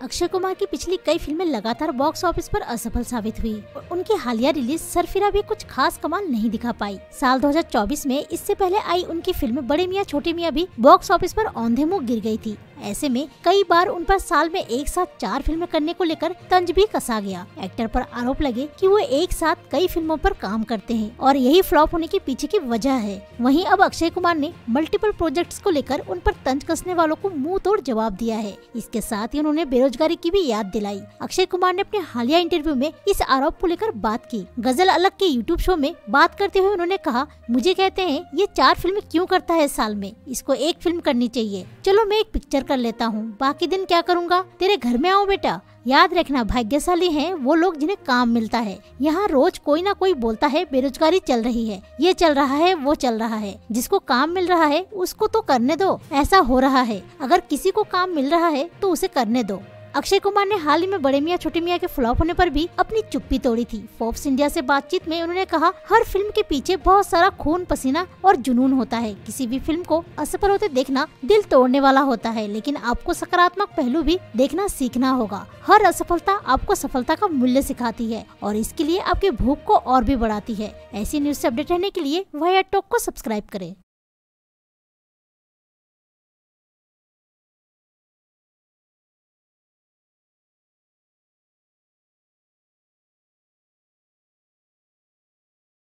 अक्षय कुमार की पिछली कई फ़िल्में लगातार बॉक्स ऑफ़िस पर असफल साबित हुई। और उनकी हालिया रिलीज़ सरफिरा भी कुछ खास कमाल नहीं दिखा पाई। साल 2024 में इससे पहले आई उनकी फ़िल्म बड़े मियाँ, छोटे मियाँ भी बॉक्स ऑफ़िस पर औंधे मुँह गिर गई थी। ऐसे में कई बार उन पर साल में एक साथ चार फ़िल्में करने को लेकर तंज भी कसा गया। एक्टर पर आरोप लगे कि वो एक साथ कई फ़िल्मों पर काम करते हैं और यही फ्लॉप होने के पीछे की वजह है। वहीं अब अक्षय कुमार ने मल्टीपल प्रोजेक्ट्स को लेकर उन पर तंज कसने वालों को मुँह तोड़ जवाब दिया है। इसके साथ ही उन्होंने बेरोजगारी की भी याद दिलाई। अक्षय कुमार ने अपने हालिया इंटरव्यू में इस आरोप को लेकर बात की। गज़ल अलग के यूट्यूब शो में बात करते हुए उन्होंने कहा, मुझे कहते हैं, ये चार फ़िल्म क्यूँ करता है साल में? इसको एक फ़िल्म करनी चाहिए। चलो मैं एक पिक्चर कर लेता हूँ। बाकी दिन क्या करूँगा? तेरे घर में आओ बेटा। याद रखना, भाग्यशाली हैं वो लोग जिन्हें काम मिलता है। यहाँ रोज कोई ना कोई बोलता है, बेरोजगारी चल रही है। ये चल रहा है, वो चल रहा है। जिसको काम मिल रहा है, उसको तो करने दो। ऐसा हो रहा है। अगर किसी को काम मिल रहा है तो उसे करने दो। अक्षय कुमार ने हाल ही में बड़े मियाँ, छोटे मियाँ के फ्लॉप होने पर भी अपनी चुप्पी तोड़ी थी। फोर्ब्स इंडिया से बातचीत में उन्होंने कहा, हर फ़िल्म के पीछे बहुत सारा खून, पसीना और जुनून होता है। किसी भी फ़िल्म को असफल होते देखना दिल तोड़ने वाला होता है, लेकिन आपको सकारात्मक पहलू भी देखना सीखना होगा। हर असफलता आपको सफलता का मूल्य सिखाती है और इसके लिए आपकी भूख को और भी बढ़ाती है। ऐसी न्यूज़ ऐसी अपडेट रहने के लिए वही टॉक को सब्सक्राइब करें।